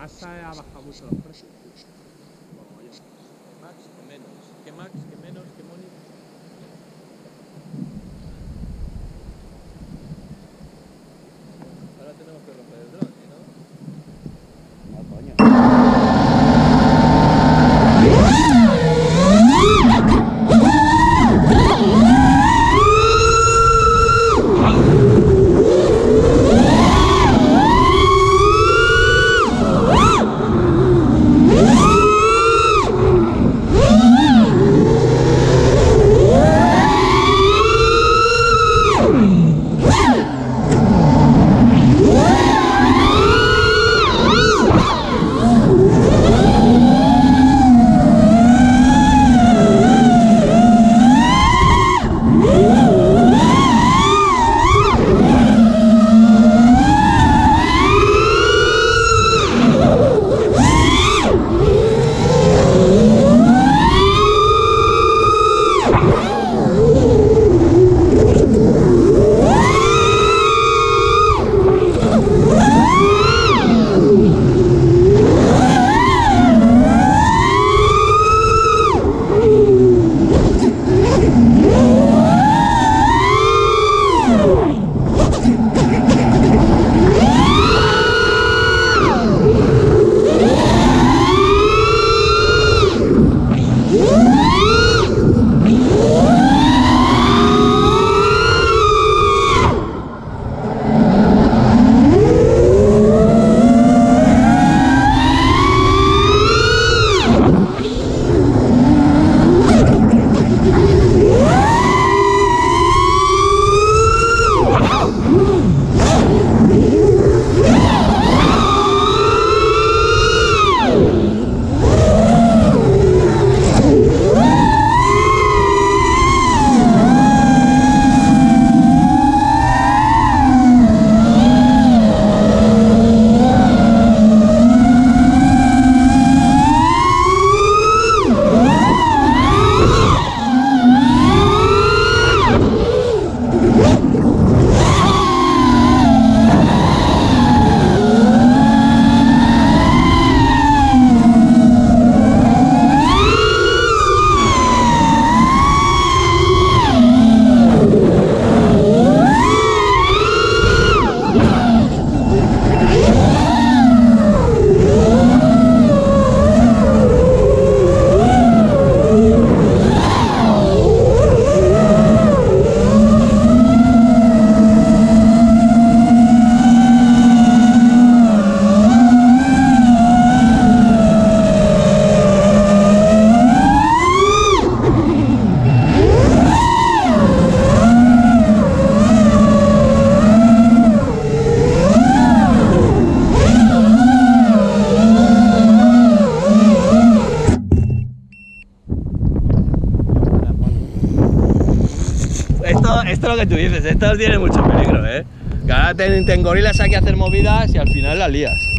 ha bajado mucho los precios. Que Max, que menos. Que Max, que menos, esto, es lo que tú dices, esto tiene mucho peligro, ¿eh? Que ahora te, te engorilas aquí a hacer movidas y al final las lías.